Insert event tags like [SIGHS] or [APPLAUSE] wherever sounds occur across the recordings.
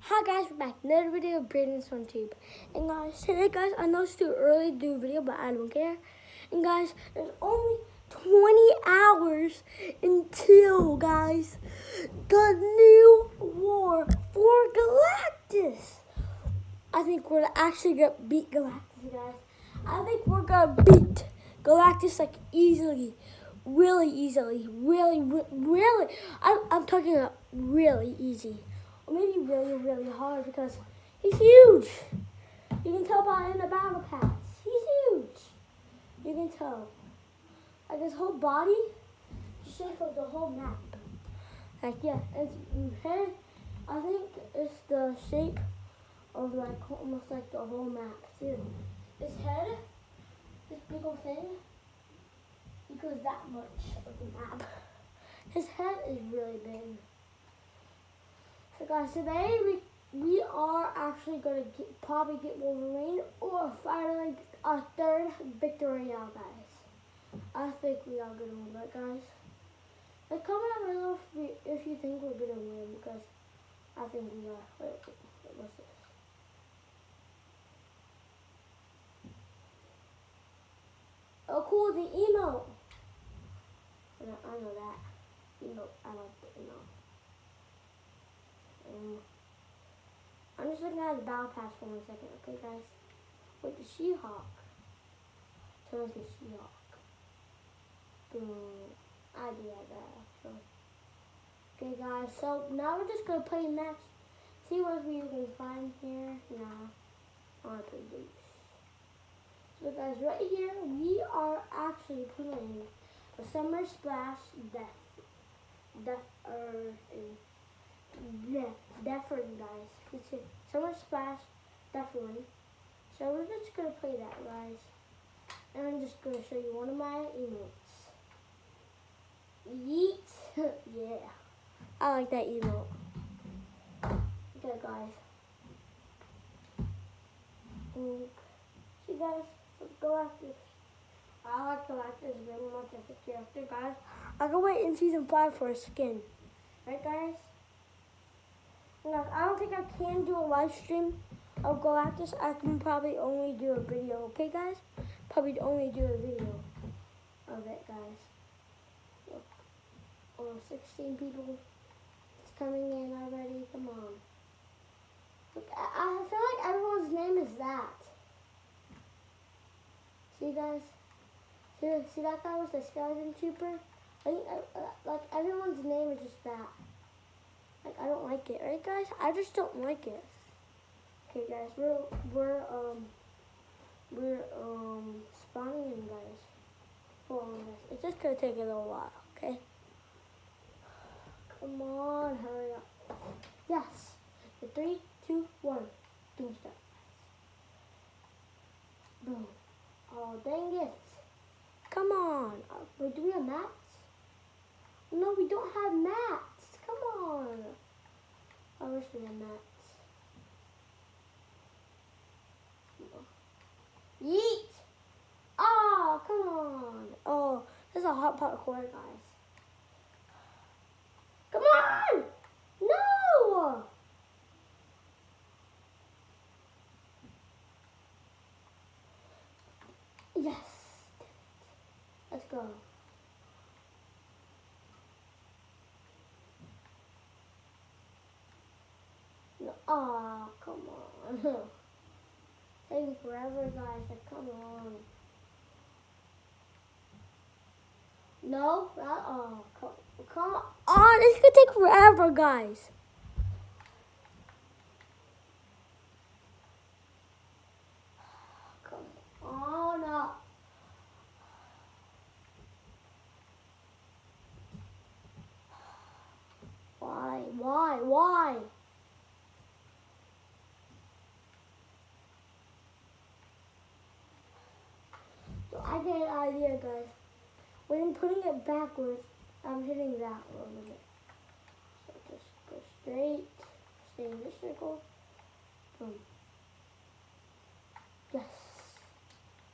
Hi guys, we're back. Another video of Brayden's FunTube. And guys, today guys, I know it's too early to do a video, but I don't care. And guys, there's only 20 hours until, guys, the new war for Galactus. I think we're actually gonna beat Galactus, guys. I think we're gonna beat Galactus like easily, really easily, really, really. I'm, I'm talking about really easy, or maybe really, really hard because he's huge. You can tell by in the battle pass. He's huge. You can tell. Like his whole body, shape of the whole map. Like yeah, it's head. I think it's the shape of like almost like the whole map too. His head, this big old thing, equals that much of the map. His head is really big. Guys, today we we are actually gonna get, probably get Wolverine or finally our third victory out, guys. I think we are gonna win, right, guys? Like comment down below if, we, if you think we're gonna win because I think we are. Wait, wait, what's this? Oh, cool, the emo. I know, I know that. Emo, I like the. I'm just looking at the battle pass for one second, okay, guys? With the She-Hulk. Turn into She-Hulk. Boom. I did that, actually. Okay, guys, so now we're just going to play next. See what we can find here. Now, I want to play. So guys, right here, we are actually playing a Summer Splash Death. Death, er, Death, definitely, guys. It's a Summer Splash definitely. So we're just going to play that, guys. And I'm just going to show you one of my emotes. Yeet. [LAUGHS] yeah. I like that emote. Okay, guys. And see, guys. Galactus. I like Galactus very much as a character, guys. I'll go wait in season five for a skin. Right, guys? I don't think I can do a live stream of Galactus. I can probably only do a video. Okay, guys? Probably only do a video of it, guys. Look, oh, 16 people. It's coming in already. Come on. Look, I, I feel like everyone's name is that. See guys? See, see that guy was the skeleton trooper? I think, uh, uh, like, everyone's name is just that. Like, I don't like it, right guys? I just don't like it. Okay guys, we're, we're, um, we're, um, spawning in guys. Hold on guys, it's just gonna take a little while, okay? Come on, hurry up. Yes. The three, two, one. Doom start. Boom. Oh, dang it. Come on. Uh, wait, do we have mats? No, we don't have mats. I wish we had mats. Yeet! Oh, come on. Oh, this is a hot pot core, guys. Come on! No! Yes. Let's go. No. Oh, come on. [LAUGHS] Taking forever, guys. Like, come on. No? Not, oh, come, come on. It's to take forever, guys. Come on up. Why? Why? Why? An idea, guys. When putting it backwards, I'm hitting that a little bit. So just go straight, stay in this circle. Boom. Yes.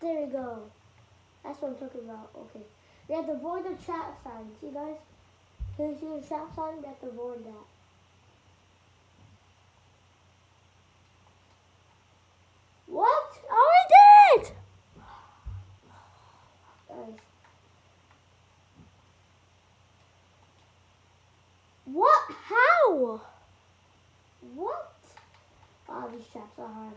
There we go. That's what I'm talking about. Okay. We have to avoid the trap sign. See guys? Can you see the trap sign? We have to avoid that. God, these traps are hard.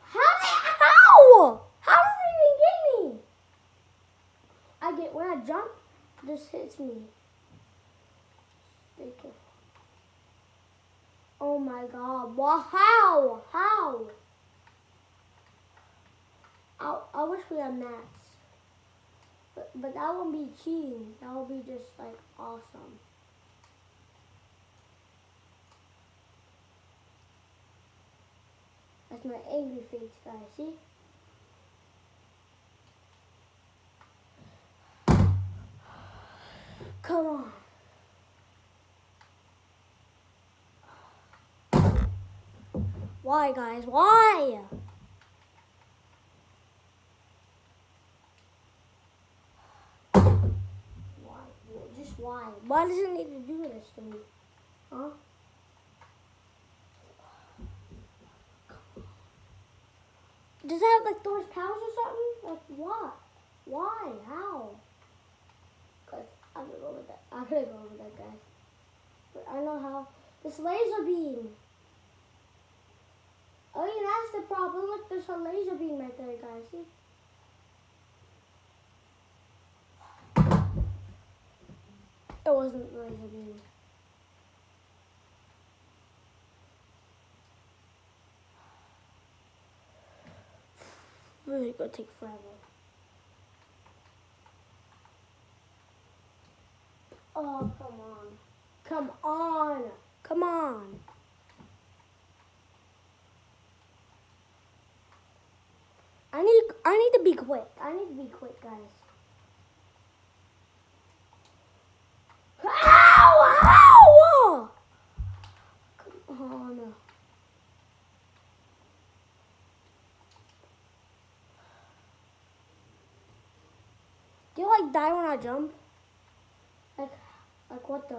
How did how? How did it even get me? I get when I jump, this hits me. Stay careful. Oh my god. Well, how? How? I, I wish we had mats. But, but that won't be cheating. That will be just like awesome. That's my angry face, guys. See? Come on. Why, guys? Why? Why? Just why? Why does it need to do this to me? Huh? Does it have like Thor's powers or something? Like what? Why? How? I'm gonna go with that. I'm gonna go with that guy. But I know how. This laser beam. Oh yeah, that's the problem. Look, there's a laser beam right there, guys. See? It wasn't the laser beam. Really gonna take forever. Oh, come on. Come on. Come on. I need I need to be quick. I need to be quick, guys. Ow! Ow! Come on. Do you like die when I jump? Like, what the?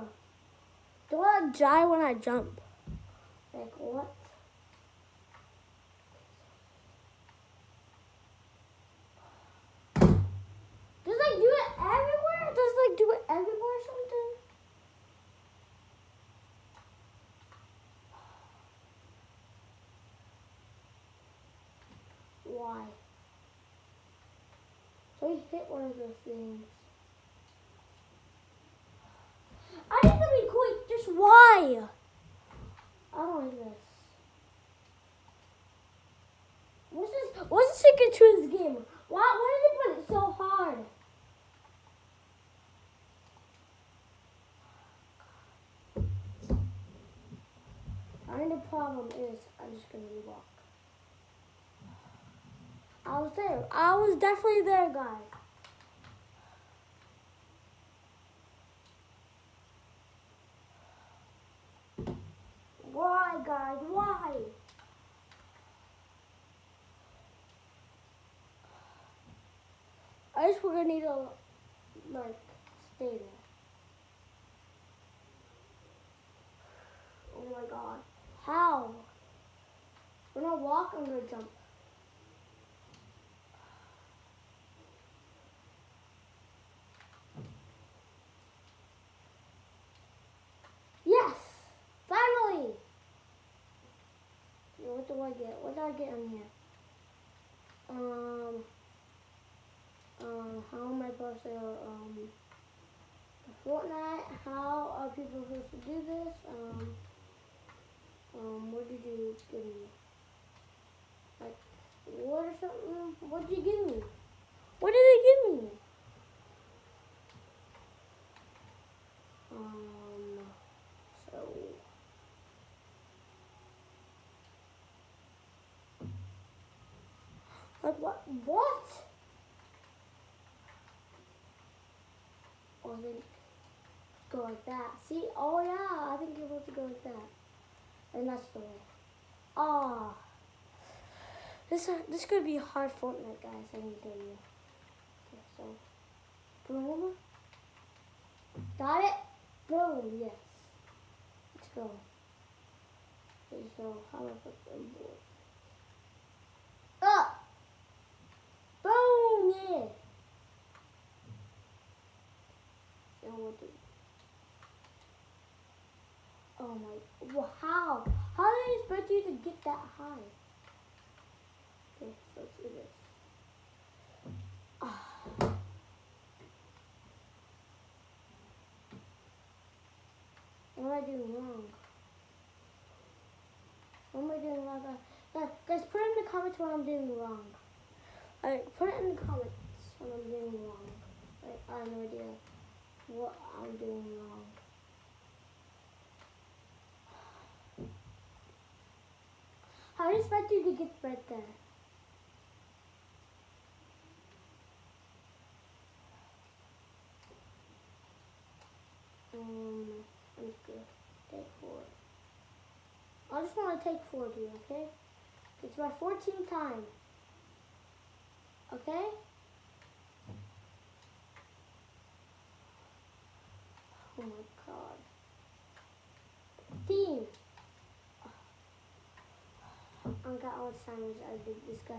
Do I die when I jump? Like what? Does like do it everywhere? Does like do it everywhere or something? Why? So he hit one of those things. I need to be quick. Just why? I don't like this. What's this? What's the secret to this game? Why? Why did they put it so hard? I think the problem is I'm just gonna walk. I was there. I was definitely there, guys. Why, guys? Why? I just we're gonna need to like stay there. Oh my god. How? When I walk, I'm gonna jump. Yes! Finally! What do I get? What do I get on here? Um, um, how am I supposed to, um, Fortnite, how are people supposed to do this? Um, um, what did you give me? Like, what or something? What did you give me? What did they give me? Um, so. Like what? What? Oh, then go like that. See? Oh yeah, I think you're supposed to go like that. And that's the way. Ah. This uh, this could be hard Fortnite, guys. I can tell you. Okay, so boom. Got it. Boom. Yes. Let's go. Okay, so how do I put them board? Up. Boom. Yeah. And what do? Oh my, wow. How did I expect you to get that high? Okay, so let's do this. Ah. What am I doing wrong? What am I doing wrong? Guys, guys, put in the comments what I'm doing wrong. Alright, put it in the comments what I'm doing wrong. Like, I have no idea what I'm doing wrong. How do you expect you to get right there? Um, I'm just gonna take four. I just want to take four of you, okay? It's my 14th time. Okay? Oh my god. 15. Alzheimer's. I did this, guys.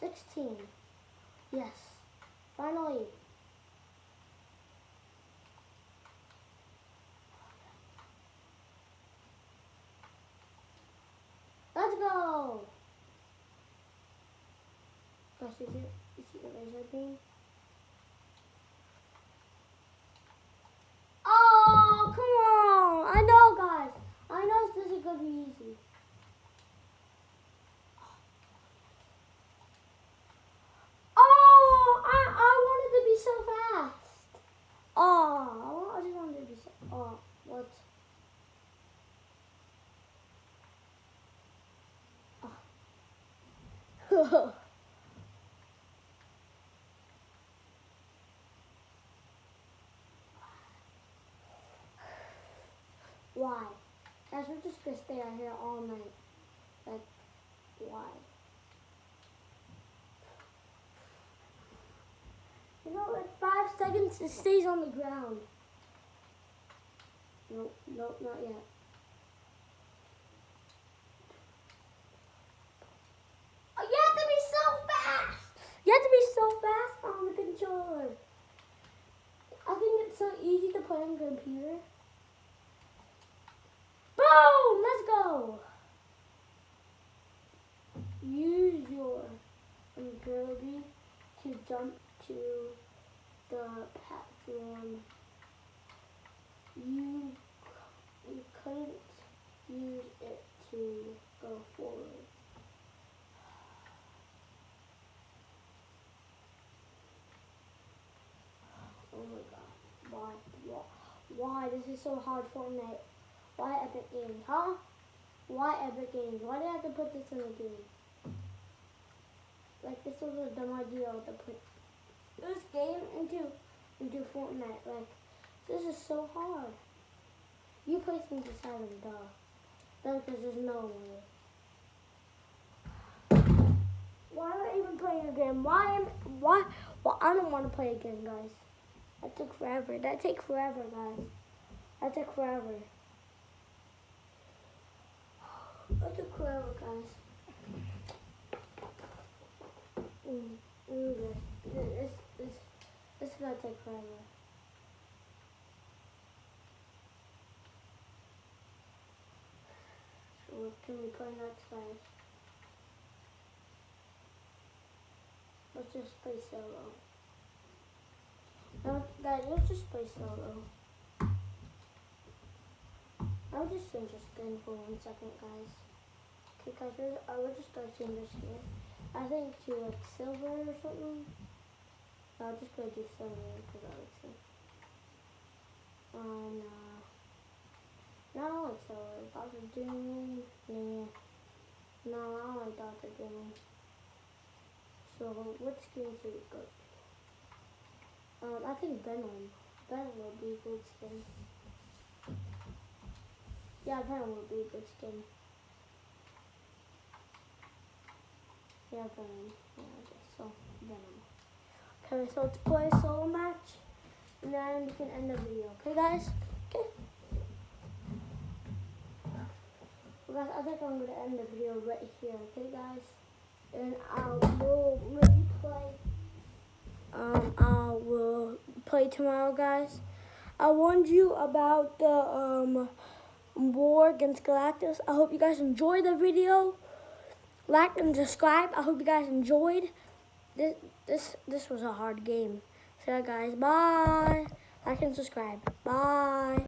16. Yes. Finally. Let's go! Guys, you see, you see the laser beam? Oh, come on! I know, guys. I know this is gonna be easy. Oh, I I wanted to be so fast. Oh, I just wanted to be so. Oh, what? [LAUGHS] Why? Guys, we're just gonna stay out here all night. Like, why? You know, like five seconds, it stays on the ground. Nope, nope, not yet. Oh, you have to be so fast! You have to be so fast I think it's so easy to play on the computer. Boom! Let's go! Use your ability to jump to the platform. You, you couldn't use it to go forward. Oh my god. Why? Why? Why? This is so hard, Fortnite. Why Epic Games, huh? Why Epic Games? Why did I have to put this in the game? Like this was a dumb idea to put this game into into Fortnite. Like this is so hard. You placed me seven, duh. Then because there's no way. Why am I even playing a game? Why am why? Well, I don't want to play again, guys. That took forever. That take forever, guys. That took forever. [SIGHS] That took forever, guys. Mm, mm, this, this, this, is gonna take forever. So what can we play next, guys? Let's just play solo. No, guys, let's just play solo. I'll just change the skin for one second, guys. Okay, guys, I will just start changing the skin. I think to like silver or something. I'll just go do silver because I like silver. Um, uh, no, I don't like silver. Doctor Doom, nah. No, I don't like Doctor Doom. So, what skin should we go to? Um, I think Venom. Venom would be a good skin. Yeah, Venom would be a good skin. Yeah, Venom. Yeah, okay, so Venom. Okay, so let's play a solo match, and then we can end the video. Okay, guys? Okay. Well, guys, I think I'm gonna end the video right here. Okay, guys? And I will maybe play. Um, I will play tomorrow, guys. I warned you about the um, war against Galactus. I hope you guys enjoyed the video. Like and subscribe. I hope you guys enjoyed. This this this was a hard game. So guys, bye. Like and subscribe. Bye.